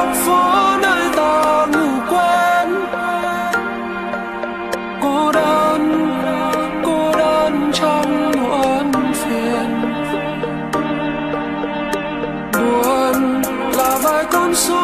góc phố nơi ta ngủ quen cô đơn cô đơn trong muộn phiền. Buồn là vài con số